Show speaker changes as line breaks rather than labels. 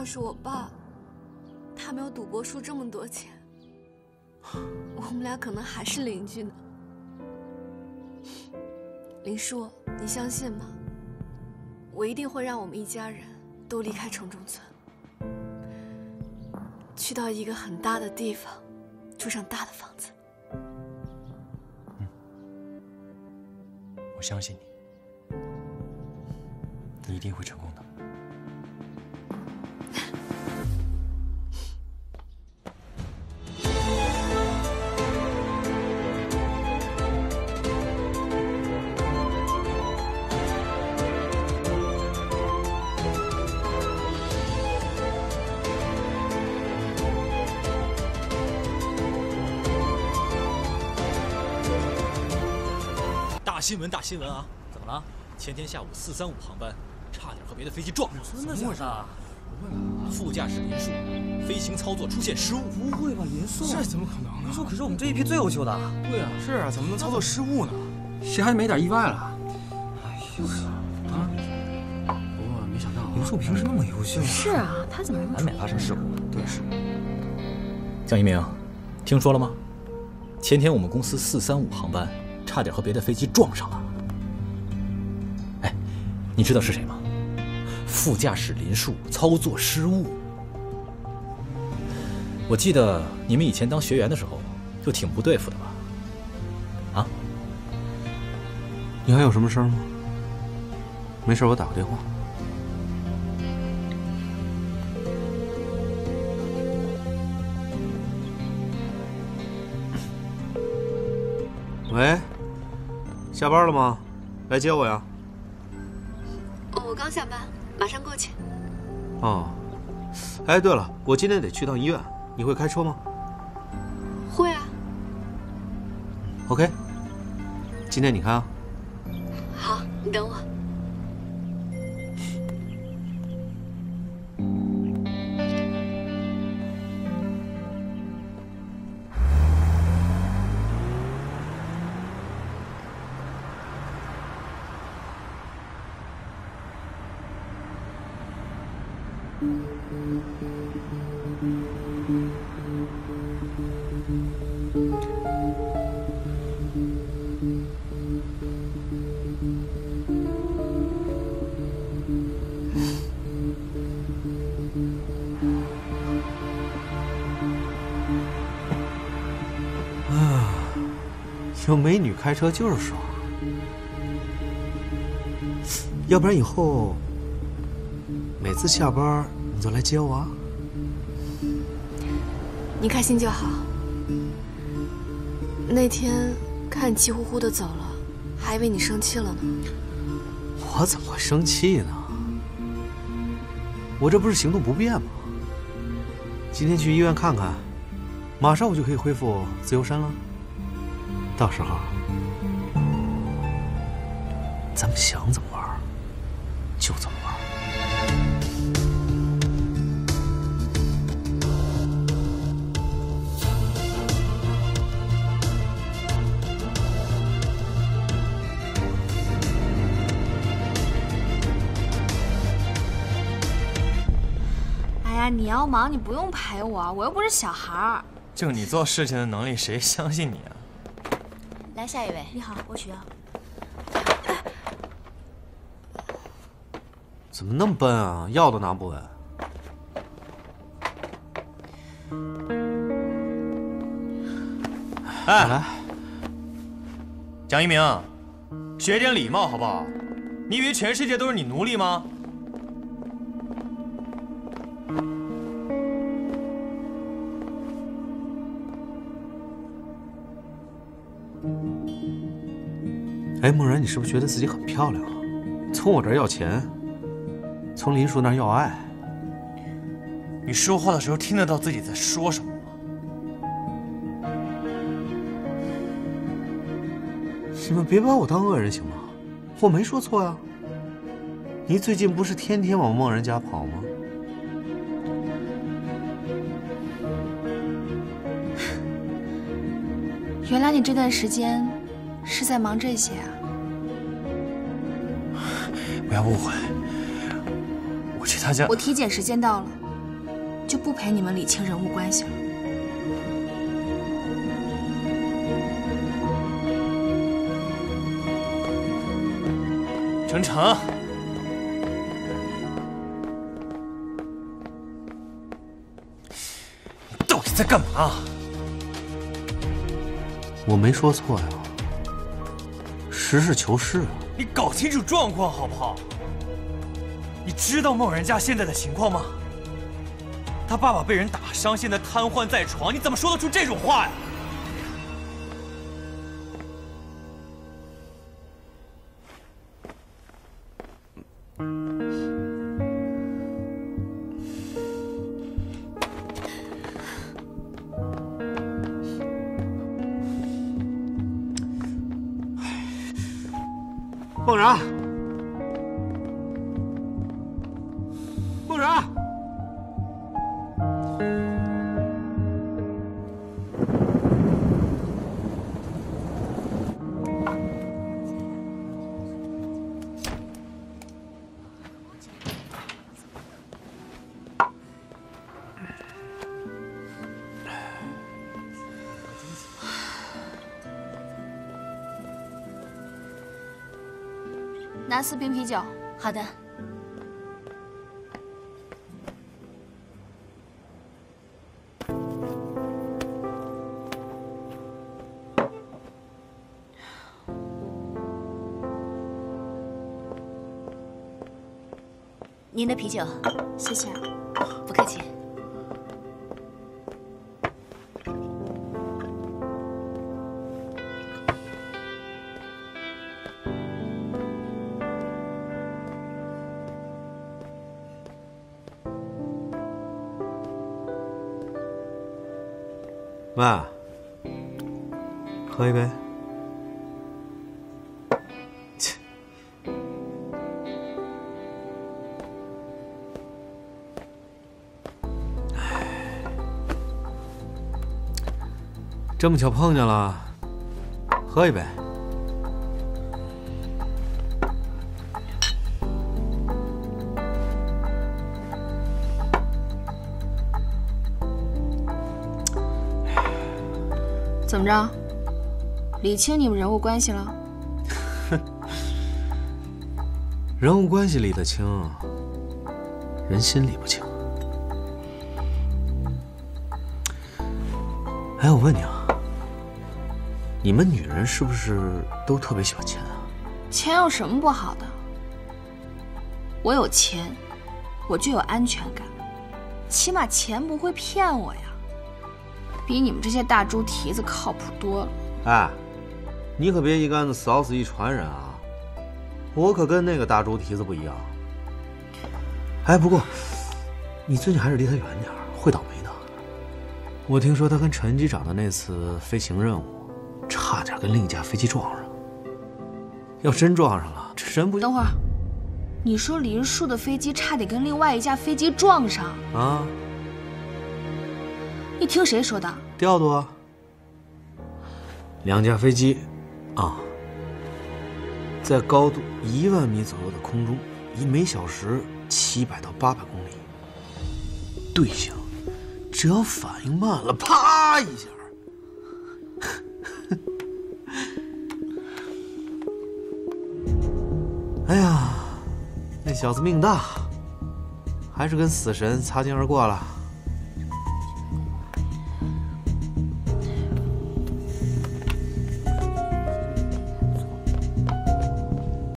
要是我爸，他没有赌博输这么多钱，我们俩可能还是邻居呢。林叔，你相信吗？我一定会让我们一家人都离开城中村，去到一个很大的地方，住上大的房子。
我相信你，你一定会成功的。
大新闻，大新闻啊！怎么了？前天下午四三五航班，差点和别的飞机撞上了。
真的假的？
副驾驶林树飞行操作出现失误。
不会吧，林树？
这怎么可能呢？
林树可是我们这一批最优秀的。
对啊，是啊，怎么能操作失误呢？
谁还没点意外了？
哎呦，
啊！不过没想到
林树平时那么优秀。
是啊，他怎么
难免发生事故？
对是。
江一鸣，听说了吗？前天我们公司四三五航班差点和别的飞机撞上了。哎，你知道是谁吗？副驾驶林树操作失误。我记得你们以前当学员的时候就挺不对付的吧？啊？
你还有什么事吗？没事，我打个电话。喂，下班了吗？来接我呀。
哦，我刚下班，马上过去。
哦，哎，对了，我今天得去趟医院，你会开车吗
会啊。
？OK，今天你开啊。
好，你等我。
啊有美女开车就是爽。要不然以后每次下班你就来接我啊？
你开心就好。那天看你气呼呼的走了，还以为你生气了呢。
我怎么会生气呢？我这不是行动不便吗？今天去医院看看，马上我就可以恢复自由身了。到时候咱们想怎么玩就怎么玩。
呀，你要忙你不用陪我，我又不是小孩儿。
就你做事情的能力，谁相信你啊？
来下一位，你好，我许要。
怎么那么笨啊？药都拿不稳。
哎，
来，
蒋一鸣，学点礼貌好不好？你以为全世界都是你奴隶吗？
哎，梦然，你是不是觉得自己很漂亮啊？从我这儿要钱，从林叔那儿要爱。
你说话的时候听得到自己在说什么吗？
你们别把我当恶人行吗？我没说错呀。你最近不是天天往梦然家跑吗？
原来你这段时间是在忙这些啊？
不要误会，我去他家。
我体检时间到了，就不陪你们理清人物关系了。
程程，你到底在干嘛？
我没说错呀，实事求是啊。
你搞清楚状况好不好？你知道孟人家现在的情况吗？他爸爸被人打伤，现在瘫痪在床，你怎么说得出这种话呀？
梦然，
拿四瓶啤酒。
好的。您的啤酒，
谢谢。
不客气。
喂，喝一杯。切，唉，这么巧碰见了，喝一杯。
怎么着？理清你们人物关系了？
人物关系理得清，人心理不清。哎，我问你啊，你们女人是不是都特别喜欢钱啊？
钱有什么不好的？我有钱，我就有安全感，起码钱不会骗我呀。比你们这些大猪蹄子靠谱多了。
哎，你可别一竿子扫死一船人啊！我可跟那个大猪蹄子不一样。哎，不过你最近还是离他远点，会倒霉的。我听说他跟陈机长的那次飞行任务，差点跟另一架飞机撞上。要真撞上了，这人不
等会儿，你说李日树的飞机差点跟另外一架飞机撞上，
啊？
你听谁说的？
调度啊，两架飞机，啊，在高度一万米左右的空中，以每小时七百到八百公里，对象只要反应慢了，啪一下，哎呀，那小子命大，还是跟死神擦肩而过了。